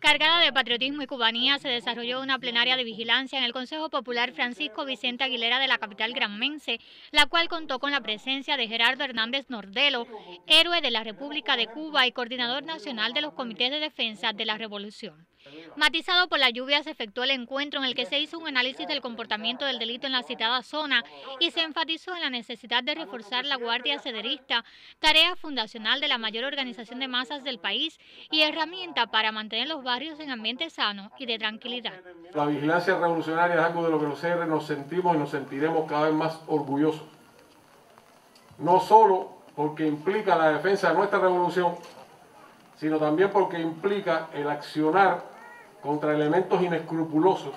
Cargada de patriotismo y cubanía, se desarrolló una plenaria de vigilancia en el Consejo Popular Francisco Vicente Aguilera de la capital granmense, la cual contó con la presencia de Gerardo Hernández Nordelo, héroe de la República de Cuba y coordinador nacional de los comités de defensa de la Revolución. Matizado por la lluvia, se efectuó el encuentro en el que se hizo un análisis del comportamiento del delito en la citada zona y se enfatizó en la necesidad de reforzar la Guardia Cederista, tarea fundacional de la mayor organización de masas del país y herramienta para mantener los barrios en ambiente sano y de tranquilidad. La vigilancia revolucionaria es algo de lo que los CR nos sentimos y nos sentiremos cada vez más orgullosos. No solo porque implica la defensa de nuestra revolución, sino también porque implica el accionar contra elementos inescrupulosos.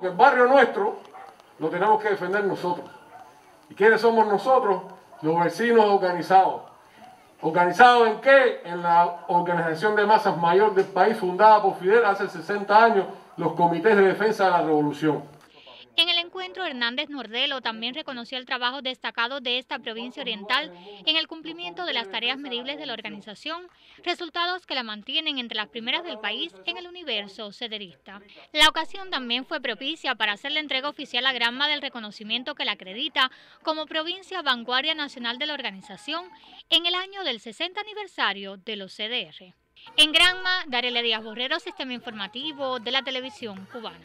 El barrio nuestro lo tenemos que defender nosotros. ¿Y quiénes somos nosotros? Los vecinos organizados. ¿Organizados en qué? En la organización de masas mayor del país fundada por Fidel hace 60 años, los comités de defensa de la revolución. Encuentro, Hernández Nordelo también reconoció el trabajo destacado de esta provincia oriental en el cumplimiento de las tareas medibles de la organización, resultados que la mantienen entre las primeras del país en el universo cederista. La ocasión también fue propicia para hacer la entrega oficial a Granma del reconocimiento que la acredita como provincia vanguardia nacional de la organización en el año del 60 aniversario de los CDR. En Granma, Darile Díaz Borrero, Sistema Informativo de la Televisión Cubana.